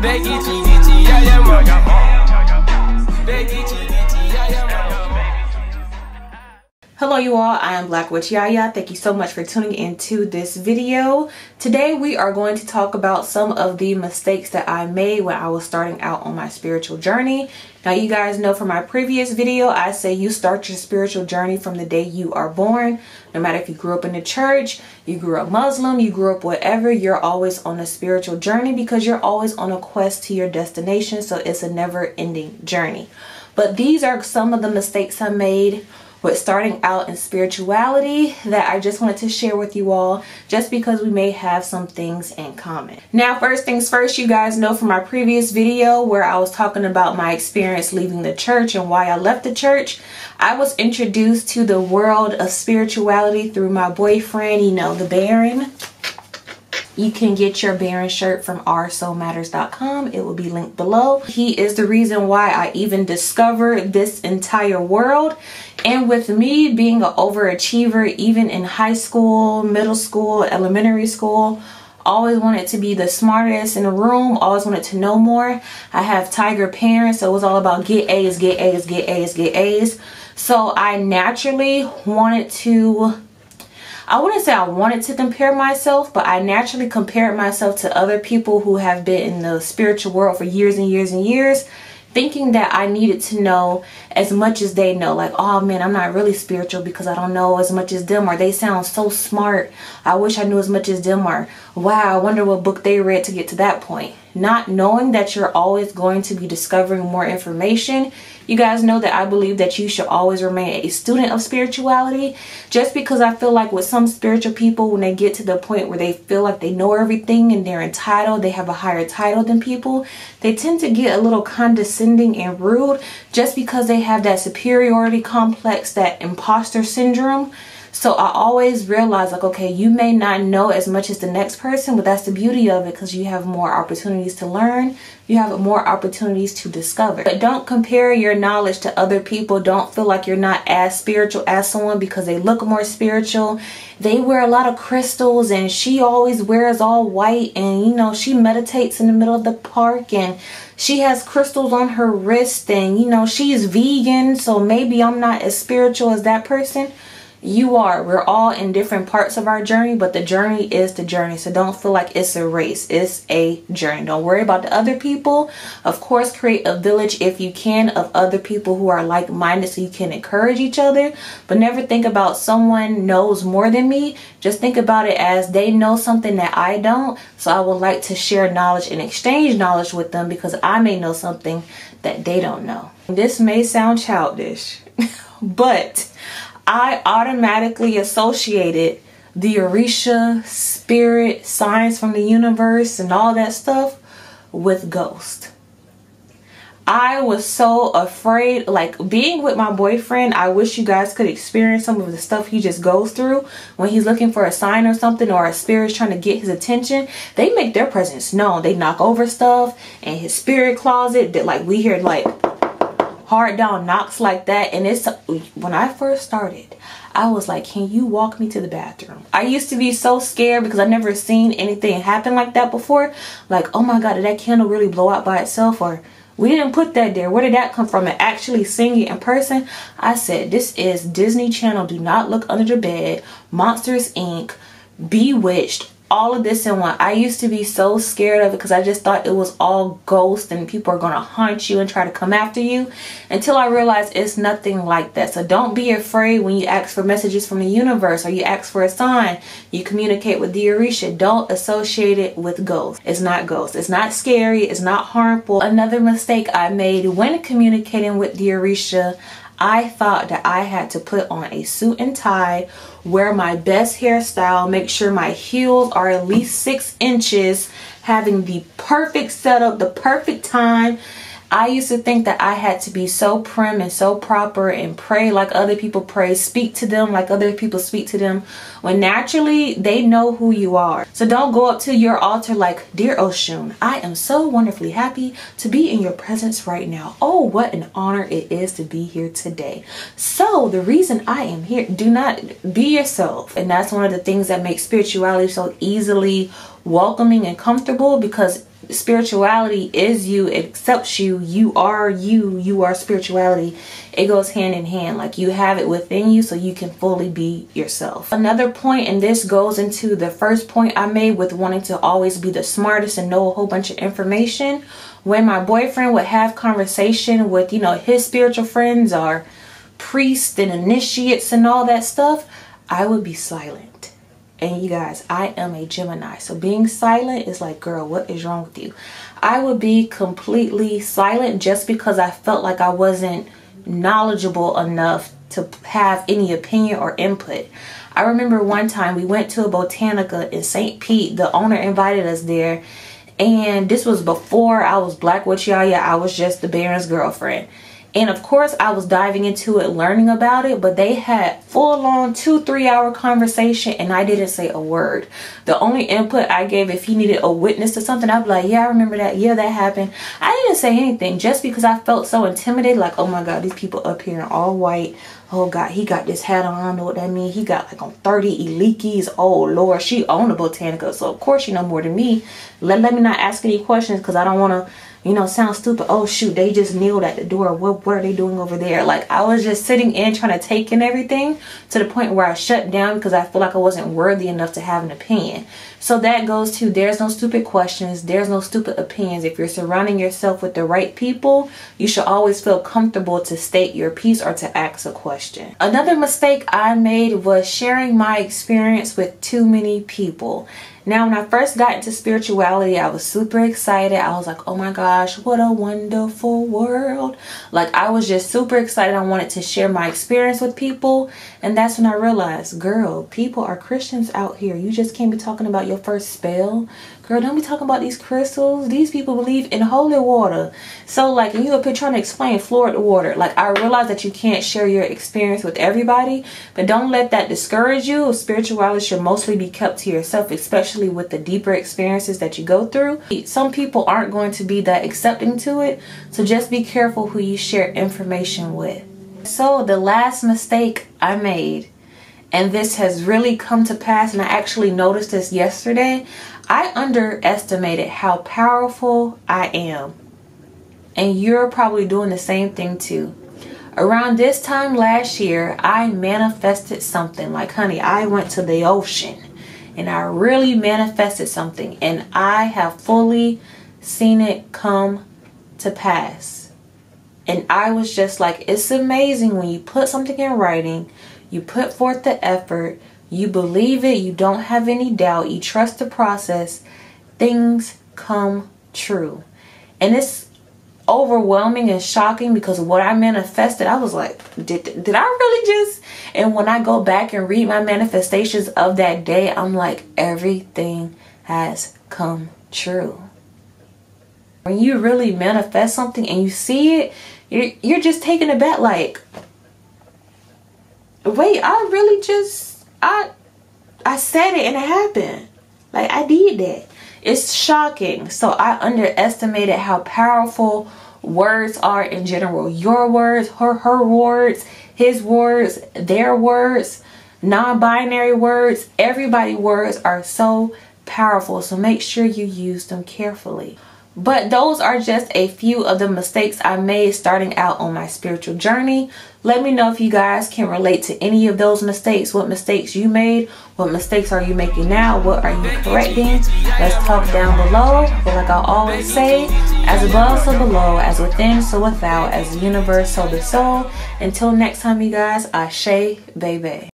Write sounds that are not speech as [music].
Becky Chinichi, yeah, yeah, Chinichi, Hello you all, I am Blaque Witch Yaya. Thank you so much for tuning into this video. Today we are going to talk about some of the mistakes that I made when I was starting out on my spiritual journey. Now you guys know from my previous video, I say you start your spiritual journey from the day you are born. No matter if you grew up in the church, you grew up Muslim, you grew up whatever, you're always on a spiritual journey because you're always on a quest to your destination. So it's a never ending journey. But these are some of the mistakes I made with starting out in spirituality that I just wanted to share with you all just because we may have some things in common. Now first things first, you guys know from my previous video where I was talking about my experience leaving the church and why I left the church. I was introduced to the world of spirituality through my boyfriend, you know, the Baron. You can get your Baron shirt from OurSOLMatters.com. It will be linked below. He is the reason why I even discovered this entire world. And with me being an overachiever, even in high school, middle school, elementary school, always wanted to be the smartest in the room, always wanted to know more. I have tiger parents, so it was all about get A's, get A's, get A's, get A's. So I naturally wanted to I wouldn't say I wanted to compare myself, but I naturally compared myself to other people who have been in the spiritual world for years and years and years thinking that I needed to know as much as they know. Like, oh man, I'm not really spiritual because I don't know as much as them, or they sound so smart. I wish I knew as much as them, or wow, I wonder what book they read to get to that point. Not knowing that you're always going to be discovering more information. You guys know that I believe that you should always remain a student of spirituality. Just because I feel like with some spiritual people, when they get to the point where they feel like they know everything and they're entitled, they have a higher title than people, they tend to get a little condescending and rude just because they have that superiority complex, that imposter syndrome. So I always realize like, okay, you may not know as much as the next person, but that's the beauty of it because you have more opportunities to learn. You have more opportunities to discover. But don't compare your knowledge to other people. Don't feel like you're not as spiritual as someone because they look more spiritual. They wear a lot of crystals and she always wears all white and you know, she meditates in the middle of the park and she has crystals on her wrist and you know, she's vegan. So maybe I'm not as spiritual as that person you are. We're all in different parts of our journey but the journey is the journey. So don't feel like it's a race. It's a journey. Don't worry about the other people. Of course create a village if you can of other people who are like-minded so you can encourage each other. But never think about someone knows more than me. Just think about it as they know something that i don't. So i would like to share knowledge and exchange knowledge with them because i may know something that they don't know. This may sound childish [laughs] but I automatically associated the Orisha, spirit, signs from the universe, and all that stuff with ghost. I was so afraid, like being with my boyfriend, I wish you guys could experience some of the stuff he just goes through when he's looking for a sign or something or a spirit's trying to get his attention. They make their presence known. They knock over stuff and his spirit closet that like we hear like hard down knocks like that. And it's when I first started I was like can you walk me to the bathroom? I used to be so scared because I never seen anything happen like that before. Like oh my god did that candle really blow out by itself? Or we didn't put that there. Where did that come from? And actually seeing it in person I said this is Disney Channel. Do not look under the bed. Monsters Inc. Bewitched all of this in one. I used to be so scared of it because I just thought it was all ghosts and people are going to haunt you and try to come after you until I realized it's nothing like that. So don't be afraid when you ask for messages from the universe or you ask for a sign, you communicate with the Orisha. Don't associate it with ghosts. It's not ghosts. It's not scary. It's not harmful. Another mistake I made when communicating with the Orisha, I thought that I had to put on a suit and tie, wear my best hairstyle, make sure my heels are at least six inches, having the perfect setup, the perfect time, I used to think that I had to be so prim and so proper and pray like other people pray, speak to them like other people speak to them, when naturally they know who you are. So don't go up to your altar like, Dear Oshun, I am so wonderfully happy to be in your presence right now. Oh, what an honor it is to be here today. So the reason I am here, do not be yourself. And that's one of the things that makes spirituality so easily welcoming and comfortable because spirituality is you, it accepts you, you are you, you are spirituality. It goes hand in hand. Like you have it within you so you can fully be yourself. Another point, and this goes into the first point I made with wanting to always be the smartest and know a whole bunch of information. When my boyfriend would have conversation with, you know, his spiritual friends or priests and initiates and all that stuff, I would be silent and you guys, I am a Gemini. So being silent is like, girl, what is wrong with you? I would be completely silent just because I felt like I wasn't knowledgeable enough to have any opinion or input. I remember one time we went to a Botanica in St. Pete. The owner invited us there. And this was before I was Blaque Witch Yaya. I was just the Baron's girlfriend. And of course, I was diving into it, learning about it, but they had full on two, three hour conversation and I didn't say a word. The only input I gave, if he needed a witness to something, I'd be like, yeah, I remember that. Yeah, that happened. I didn't say anything just because I felt so intimidated. Like, oh my God, these people up here in all white. Oh God, he got this hat on. I don't know what that means. He got like on 30 Ilekes. Oh Lord, she owned a Botanica. So of course she know more than me. Let, let me not ask any questions because I don't want to you know, sound stupid. Oh shoot, they just kneeled at the door. What are they doing over there? Like I was just sitting in trying to take in everything to the point where I shut down because I feel like I wasn't worthy enough to have an opinion. So that goes to there's no stupid questions, there's no stupid opinions. If you're surrounding yourself with the right people, you should always feel comfortable to state your piece or to ask a question. Another mistake I made was sharing my experience with too many people. Now, when I first got into spirituality, I was super excited. I was like, oh my gosh, what a wonderful world. Like, I was just super excited. I wanted to share my experience with people. And that's when I realized, girl, people are Christians out here. You just can't be talking about your first spell. Girl, don't be talking about these crystals. These people believe in holy water. So, like, you up here trying to explain Florida water. Like, I realize that you can't share your experience with everybody, but don't let that discourage you. Spirituality should mostly be kept to yourself, especially with the deeper experiences that you go through. Some people aren't going to be that accepting to it, so just be careful who you share information with. So, the last mistake I made and this has really come to pass and I actually noticed this yesterday. I underestimated how powerful I am. And you're probably doing the same thing too. Around this time last year, I manifested something. Like, honey, I went to the ocean and I really manifested something. And I have fully seen it come to pass. And I was just like, it's amazing when you put something in writing, you put forth the effort, you believe it, you don't have any doubt, you trust the process, things come true. And it's overwhelming and shocking because what I manifested, I was like, did, did I really just? And when I go back and read my manifestations of that day, I'm like, everything has come true. When you really manifest something and you see it, you're, you're just taking it back like, wait, I really just I I said it and it happened. Like I did that. It's shocking. So I underestimated how powerful words are in general. Your words, her her words, his words, their words, non-binary words, everybody words are so powerful. So make sure you use them carefully. But those are just a few of the mistakes I made starting out on my spiritual journey. Let me know if you guys can relate to any of those mistakes. What mistakes you made? What mistakes are you making now? What are you correcting? Let's talk down below. But like I always say, as above, so below, as within, so without, as the universe, so the soul. Until next time, you guys, I Ashe, baby.